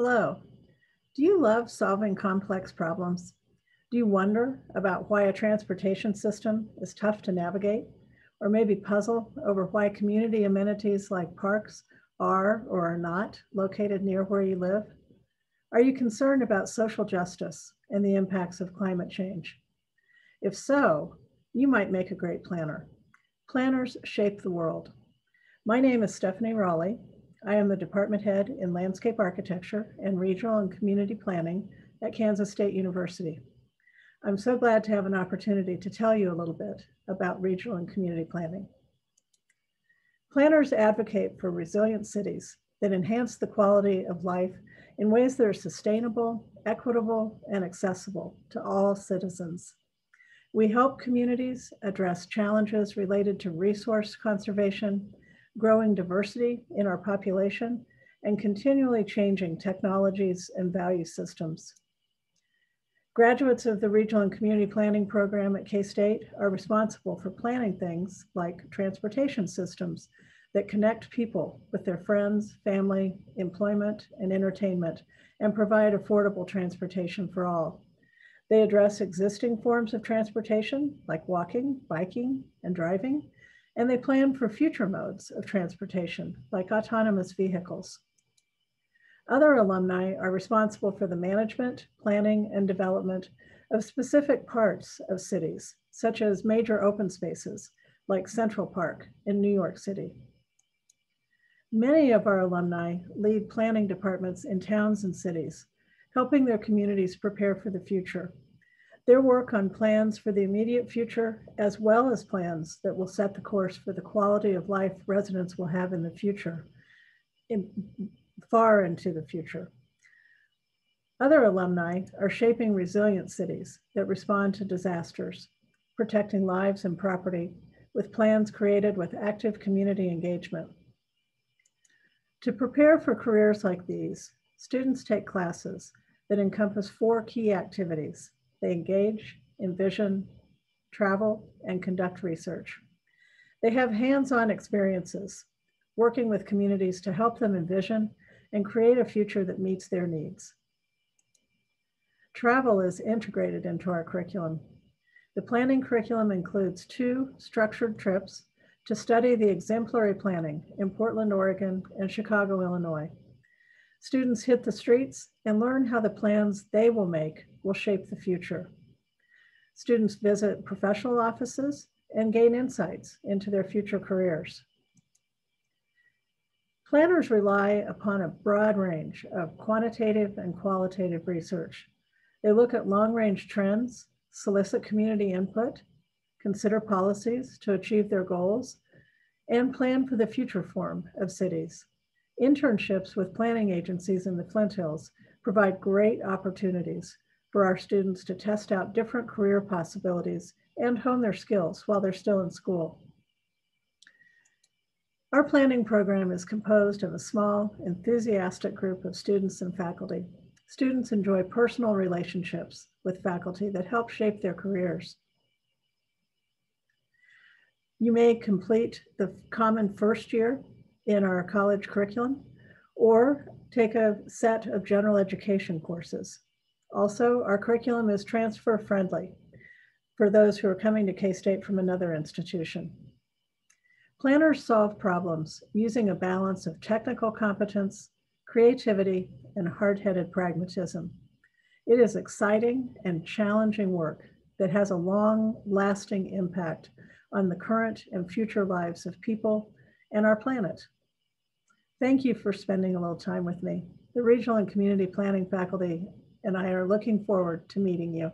Hello. Do you love solving complex problems? Do you wonder about why a transportation system is tough to navigate? Or maybe puzzle over why community amenities like parks are or are not located near where you live? Are you concerned about social justice and the impacts of climate change? If so, you might make a great planner. Planners shape the world. My name is Stephanie Rolley. I am the department head in landscape architecture and regional and community planning at Kansas State University. I'm so glad to have an opportunity to tell you a little bit about regional and community planning. Planners advocate for resilient cities that enhance the quality of life in ways that are sustainable, equitable, and accessible to all citizens. We help communities address challenges related to resource conservation, growing diversity in our population, and continually changing technologies and value systems. Graduates of the Regional and Community Planning Program at K-State are responsible for planning things like transportation systems that connect people with their friends, family, employment, and entertainment, and provide affordable transportation for all. They address existing forms of transportation like walking, biking, and driving, and they plan for future modes of transportation, like autonomous vehicles. Other alumni are responsible for the management, planning, and development of specific parts of cities, such as major open spaces, like Central Park in New York City. Many of our alumni lead planning departments in towns and cities, helping their communities prepare for the future their work on plans for the immediate future, as well as plans that will set the course for the quality of life residents will have in the future, in, far into the future. Other alumni are shaping resilient cities that respond to disasters, protecting lives and property with plans created with active community engagement. To prepare for careers like these, students take classes that encompass four key activities they engage, envision, travel, and conduct research. They have hands-on experiences working with communities to help them envision and create a future that meets their needs. Travel is integrated into our curriculum. The planning curriculum includes two structured trips to study the exemplary planning in Portland, Oregon and Chicago, Illinois. Students hit the streets and learn how the plans they will make will shape the future. Students visit professional offices and gain insights into their future careers. Planners rely upon a broad range of quantitative and qualitative research. They look at long-range trends, solicit community input, consider policies to achieve their goals, and plan for the future form of cities. Internships with planning agencies in the Flint Hills provide great opportunities for our students to test out different career possibilities and hone their skills while they're still in school. Our planning program is composed of a small, enthusiastic group of students and faculty. Students enjoy personal relationships with faculty that help shape their careers. You may complete the common first year in our college curriculum or take a set of general education courses. Also, our curriculum is transfer friendly for those who are coming to K-State from another institution. Planners solve problems using a balance of technical competence, creativity, and hard-headed pragmatism. It is exciting and challenging work that has a long-lasting impact on the current and future lives of people and our planet. Thank you for spending a little time with me. The Regional and Community Planning faculty and I are looking forward to meeting you.